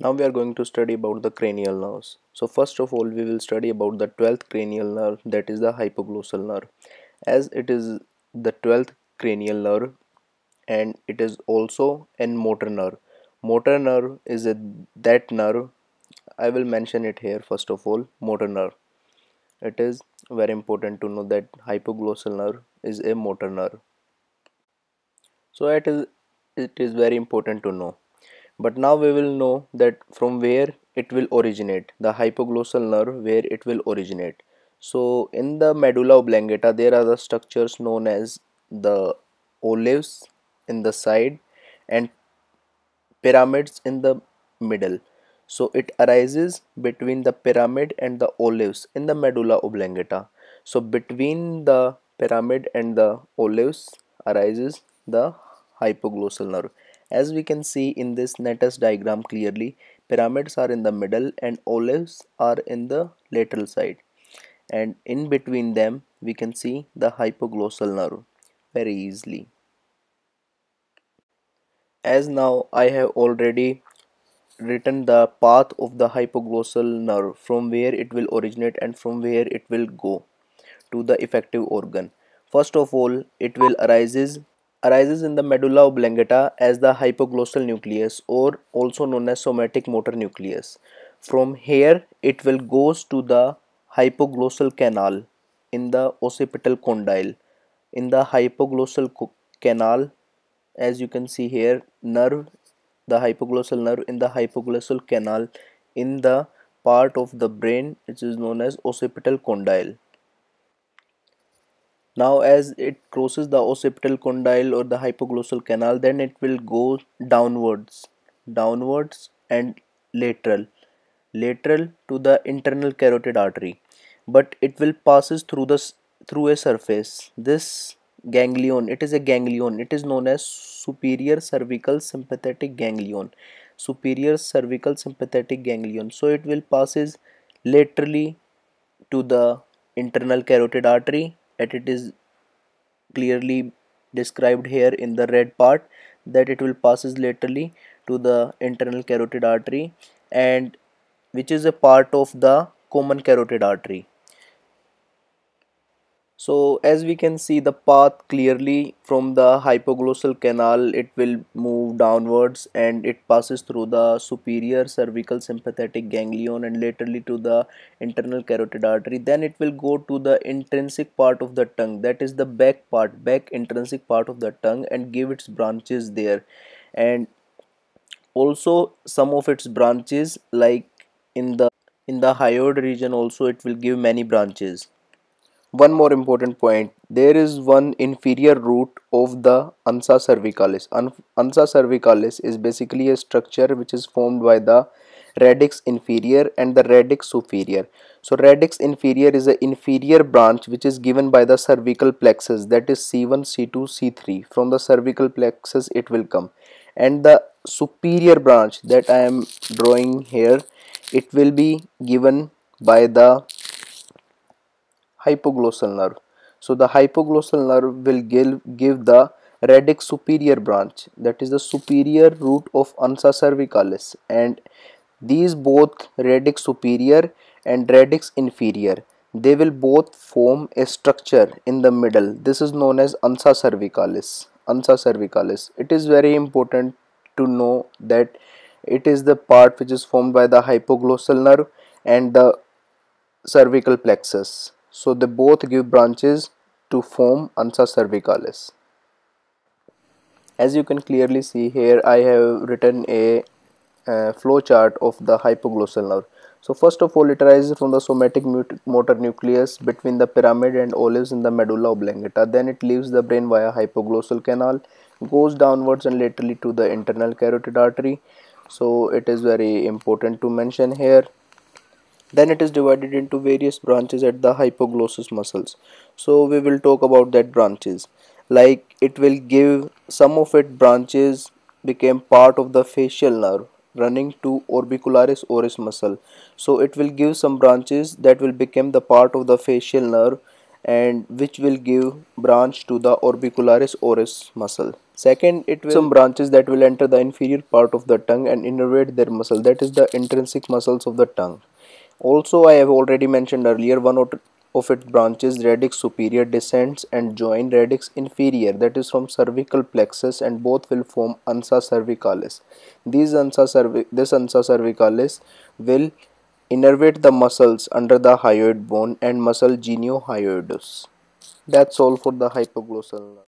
Now we are going to study about the cranial nerves. So first of all we will study about the 12th cranial nerve that is the hypoglossal nerve. As it is the 12th cranial nerve and it is also an motor nerve. Motor nerve is a, that nerve I will mention it here first of all motor nerve. It is very important to know that hypoglossal nerve is a motor nerve. So it is it is very important to know but now we will know that from where it will originate the hypoglossal nerve where it will originate. So in the medulla oblongata there are the structures known as the olives in the side and pyramids in the middle. So it arises between the pyramid and the olives in the medulla oblongata. So between the pyramid and the olives arises the hypoglossal nerve as we can see in this Netter's diagram clearly, pyramids are in the middle and olives are in the lateral side. And in between them, we can see the hypoglossal nerve very easily. As now I have already written the path of the hypoglossal nerve from where it will originate and from where it will go to the effector organ. First of all, it will arises arises in the medulla oblongata as the hypoglossal nucleus or also known as somatic motor nucleus. From here it will goes to the hypoglossal canal in the occipital condyle. In the hypoglossal canal as you can see here nerve the hypoglossal nerve in the hypoglossal canal in the part of the brain which is known as occipital condyle. Now as it crosses the occipital condyle or the hypoglossal canal then it will go downwards downwards and lateral lateral to the internal carotid artery. But it will passes through the through a surface. This ganglion it is a ganglion. It is known as superior cervical sympathetic ganglion. Superior cervical sympathetic ganglion. So it will passes laterally to the internal carotid artery that it is clearly described here in the red part that it will passes laterally to the internal carotid artery and which is a part of the common carotid artery so as we can see the path clearly from the hypoglossal canal it will move downwards and it passes through the superior cervical sympathetic ganglion and laterally to the internal carotid artery. Then it will go to the intrinsic part of the tongue. That is the back part back intrinsic part of the tongue and give its branches there. And also some of its branches like in the in the hyoid region also it will give many branches one more important point there is one inferior root of the ansa cervicalis. Ansa cervicalis is basically a structure which is formed by the radix inferior and the radix superior. So radix inferior is the inferior branch which is given by the cervical plexus that is c1 c2 c3 from the cervical plexus it will come. And the superior branch that i am drawing here it will be given by the hypoglossal nerve. So the hypoglossal nerve will give, give the radix superior branch that is the superior root of ansa cervicalis and these both radix superior and radix inferior they will both form a structure in the middle. This is known as ansa cervicalis ansa cervicalis. It is very important to know that it is the part which is formed by the hypoglossal nerve and the cervical plexus so they both give branches to form ansa cervicalis. As you can clearly see here I have written a uh, flow chart of the hypoglossal nerve. So first of all it arises from the somatic motor nucleus between the pyramid and olives in the medulla oblongata. Then it leaves the brain via hypoglossal canal goes downwards and laterally to the internal carotid artery. So it is very important to mention here then it is divided into various branches at the hypoglossus muscles. So we will talk about that branches. Like it will give some of its branches became part of the facial nerve running to orbicularis oris muscle. So it will give some branches that will become the part of the facial nerve and which will give branch to the orbicularis oris muscle. Second it will some branches that will enter the inferior part of the tongue and innervate their muscle. That is the intrinsic muscles of the tongue also i have already mentioned earlier one of its branches radix superior descends and join radix inferior that is from cervical plexus and both will form ansa cervicalis. These ansa cervi this ansa cervicalis will innervate the muscles under the hyoid bone and muscle geniohyoidus. That's all for the hypoglossal nerve